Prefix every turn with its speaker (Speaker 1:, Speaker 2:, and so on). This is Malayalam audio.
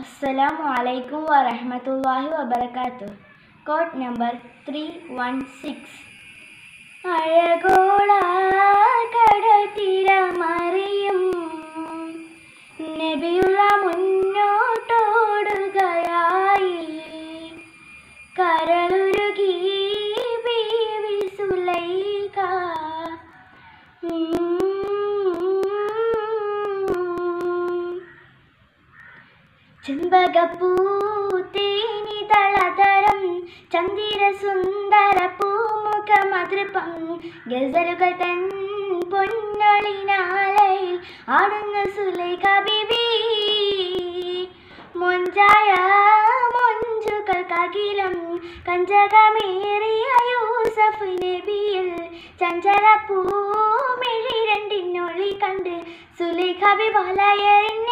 Speaker 1: അസ്സലാമു അലൈക്കും വറഹമത്തല്ലാഹി വബർക്കാത്തു code number three one six. അഴകോള കടത്തിരമറിയും നബിയുള്ള മുന്നോട്ടോടുകയായി. കരളുരുകി ബീവി സുലൈഖ. ചെമ്പകപ്പൂത്തേനി തളതരം ചന്ദിര സുന്ദര പൂമുഖ മതൃപം ഗസലുകൾ തൻ പൊന്നളിനാലയിൽ ആടുന്ന സുലൈഖ ബിബി മൊഞ്ചായ മൊഞ്ചുകൾക്കകിലം കഞ്ചകമേറിയ യൂസഫ് നബിയിൽ ചഞ്ചല പൂമിഴി രണ്ടിനൊളി കണ്ട് സുലൈഖ ബി വലയറിഞ്ഞേ